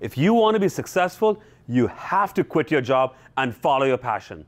If you want to be successful, you have to quit your job and follow your passion.